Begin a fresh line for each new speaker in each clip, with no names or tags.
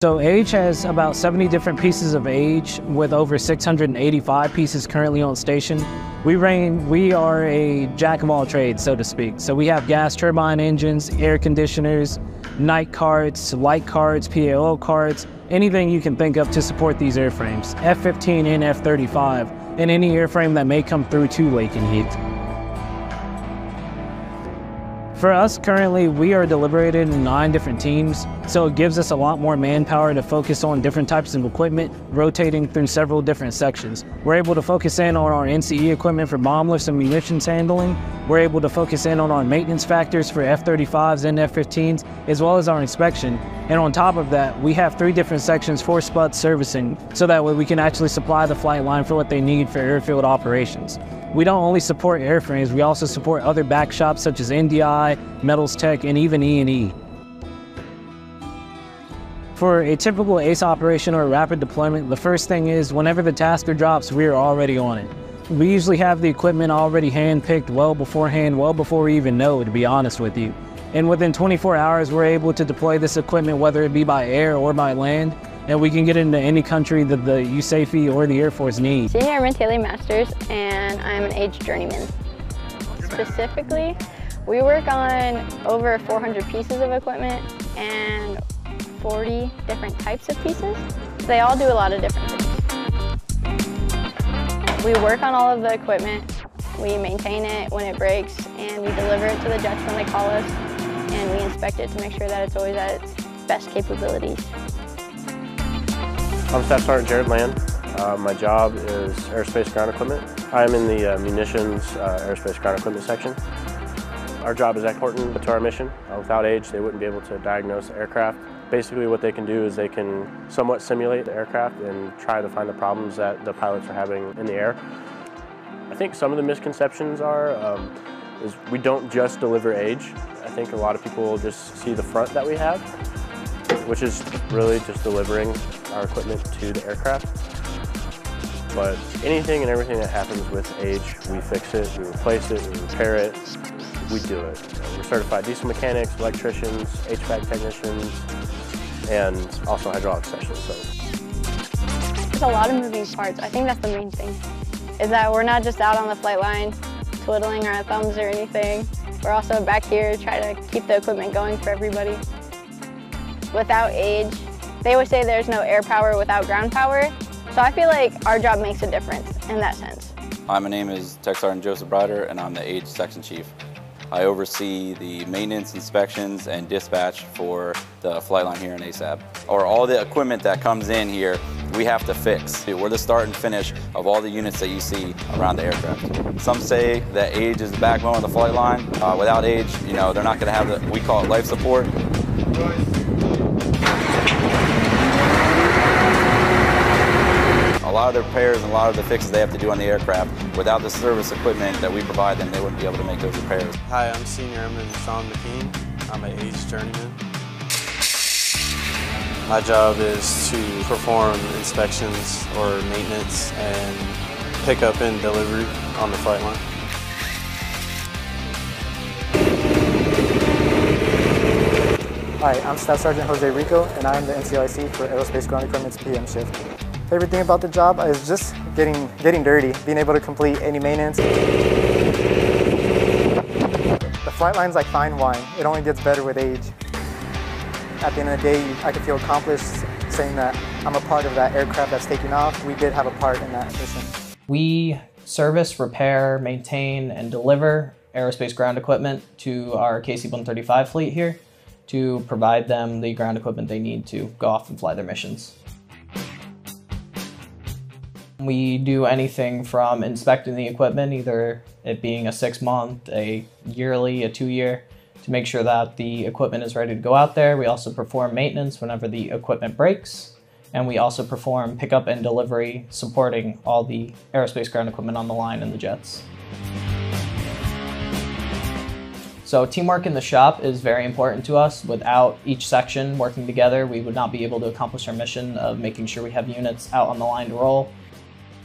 So Age has about 70 different pieces of Age with over 685 pieces currently on station. We reign, we are a jack of all trades, so to speak. So we have gas turbine engines, air conditioners, night carts, light carts, PAO carts, anything you can think of to support these airframes, F-15 and F-35, and any airframe that may come through to Lakenheath. For us currently, we are deliberated in nine different teams, so it gives us a lot more manpower to focus on different types of equipment, rotating through several different sections. We're able to focus in on our NCE equipment for bomb lifts and munitions handling. We're able to focus in on our maintenance factors for F-35s and F-15s, as well as our inspection. And on top of that, we have three different sections for SPUT servicing, so that way we can actually supply the flight line for what they need for airfield operations. We don't only support airframes, we also support other back shops such as NDI, Metals Tech, and even E&E. For a typical ACE operation or rapid deployment, the first thing is whenever the tasker drops, we are already on it. We usually have the equipment already hand-picked well beforehand, well before we even know, to be honest with you. And within 24 hours, we're able to deploy this equipment, whether it be by air or by land, and we can get into any country that the USAFE or the Air Force need.
Senior Airman Taeli Masters, and I'm an age journeyman. Specifically, we work on over 400 pieces of equipment and 40 different types of pieces. They all do a lot of different things. We work on all of the equipment, we maintain it when it breaks, and we deliver it to the jets when they call us, and we inspect it to make sure that it's always at its best capabilities.
I'm Staff Sergeant Jared Land. Uh, my job is aerospace ground equipment. I'm in the uh, munitions uh, aerospace ground equipment section. Our job is important to our mission. Uh, without age, they wouldn't be able to diagnose aircraft. Basically what they can do is they can somewhat simulate the aircraft and try to find the problems that the pilots are having in the air. I think some of the misconceptions are um, is we don't just deliver age. I think a lot of people just see the front that we have, which is really just delivering our equipment to the aircraft. But anything and everything that happens with age, we fix it, we replace it, we repair it, we do it. We're certified diesel mechanics, electricians, HVAC technicians, and also hydraulic specialists.
So. There's a lot of moving parts. I think that's the main thing, is that we're not just out on the flight line twiddling our thumbs or anything. We're also back here trying to keep the equipment going for everybody. Without age, they always say there's no air power without ground power, so I feel like our job makes a difference in that sense.
Hi, my name is Tech Sergeant Joseph Brider, and I'm the Age Section Chief. I oversee the maintenance, inspections, and dispatch for the flight line here in ASAP. Or all the equipment that comes in here, we have to fix. We're the start and finish of all the units that you see around the aircraft. Some say that age is the backbone of the flight line. Uh, without age, you know, they're not going to have the, we call it life support. A lot of the repairs and a lot of the fixes they have to do on the aircraft. Without the service equipment that we provide them, they wouldn't be able to make those repairs.
Hi, I'm Senior Airman Sean McKean. I'm an age journeyman. My job is to perform inspections or maintenance and pick up and delivery on the flight line.
Hi, I'm Staff Sergeant Jose Rico, and I'm the NCOIC for Aerospace Ground Equipment's PM shift. Favorite thing about the job is just getting, getting dirty, being able to complete any maintenance. The flight line's like fine wine. It only gets better with age. At the end of the day, I can feel accomplished saying that I'm a part of that aircraft that's taking off. We did have a part in that mission.
We service, repair, maintain, and deliver aerospace ground equipment to our KC-135 fleet here to provide them the ground equipment they need to go off and fly their missions. We do anything from inspecting the equipment, either it being a six month, a yearly, a two year, to make sure that the equipment is ready to go out there. We also perform maintenance whenever the equipment breaks. And we also perform pickup and delivery, supporting all the aerospace ground equipment on the line and the jets. So teamwork in the shop is very important to us. Without each section working together, we would not be able to accomplish our mission of making sure we have units out on the line to roll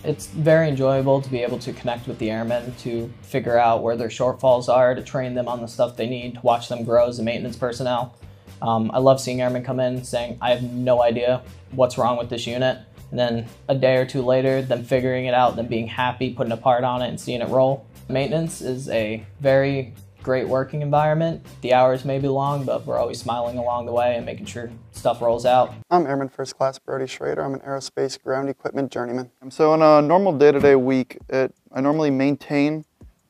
it's very enjoyable to be able to connect with the airmen to figure out where their shortfalls are, to train them on the stuff they need, to watch them grow as a maintenance personnel. Um, I love seeing airmen come in saying, I have no idea what's wrong with this unit. And then a day or two later, them figuring it out, them being happy, putting a part on it, and seeing it roll. Maintenance is a very great working environment. The hours may be long, but we're always smiling along the way and making sure stuff rolls out.
I'm Airman First Class Brody Schrader. I'm an aerospace ground equipment journeyman. So, in a normal day to day week, it, I normally maintain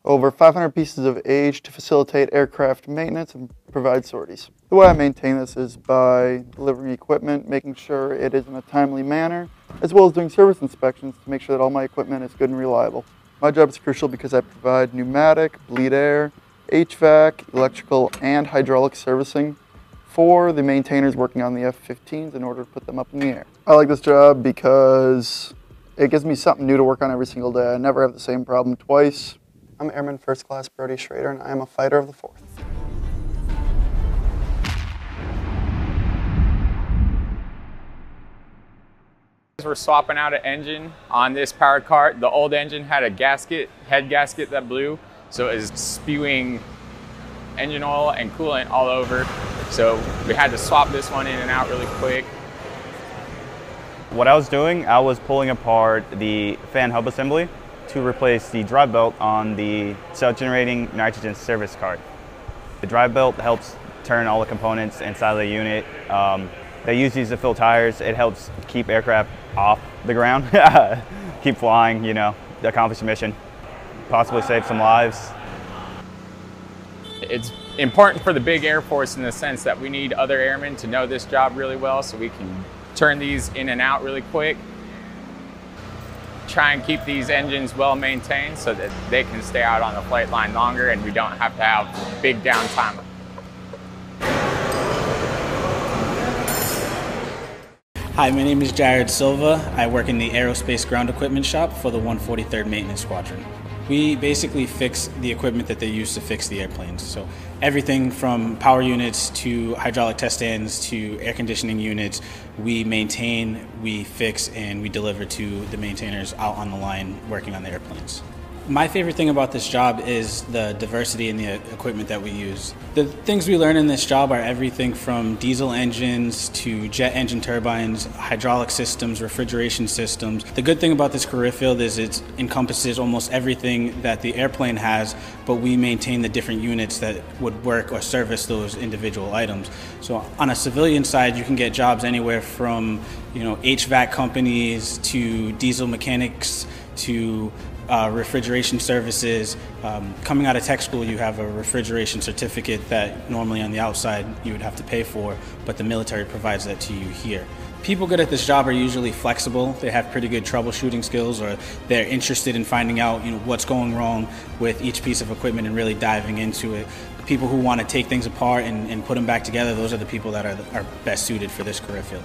over 500 pieces of age to facilitate aircraft maintenance and provide sorties. The way I maintain this is by delivering equipment, making sure it is in a timely manner, as well as doing service inspections to make sure that all my equipment is good and reliable. My job is crucial because I provide pneumatic, bleed air, HVAC, electrical, and hydraulic servicing for the maintainers working on the F-15s in order to put them up in the air. I like this job because it gives me something new to work on every single day. I never have the same problem twice. I'm Airman First Class Brody Schrader, and I am a fighter of the 4th.
We're swapping out an engine on this powered cart. The old engine had a gasket, head gasket that blew, so it was spewing engine oil and coolant all over. So we had to swap this one in and out really quick.
What I was doing, I was pulling apart the fan hub assembly to replace the drive belt on the self-generating nitrogen service cart. The drive belt helps turn all the components inside the unit. Um, they use these to fill tires. It helps keep aircraft off the ground, keep flying, you know, accomplish the mission, possibly save some lives.
It's important for the big Air Force in the sense that we need other airmen to know this job really well so we can turn these in and out really quick. Try and keep these engines well maintained so that they can stay out on the flight line longer and we don't have to have big downtime
Hi, my name is Jared Silva. I work in the aerospace ground equipment shop for the 143rd Maintenance Squadron. We basically fix the equipment that they use to fix the airplanes. So everything from power units to hydraulic test stands to air conditioning units, we maintain, we fix, and we deliver to the maintainers out on the line working on the airplanes. My favorite thing about this job is the diversity in the equipment that we use. The things we learn in this job are everything from diesel engines to jet engine turbines, hydraulic systems, refrigeration systems. The good thing about this career field is it encompasses almost everything that the airplane has, but we maintain the different units that would work or service those individual items. So on a civilian side, you can get jobs anywhere from you know HVAC companies to diesel mechanics to uh, refrigeration services. Um, coming out of tech school, you have a refrigeration certificate that normally on the outside you would have to pay for, but the military provides that to you here. People good at this job are usually flexible. They have pretty good troubleshooting skills, or they're interested in finding out, you know, what's going wrong with each piece of equipment and really diving into it. People who want to take things apart and, and put them back together, those are the people that are, are best suited for this career field.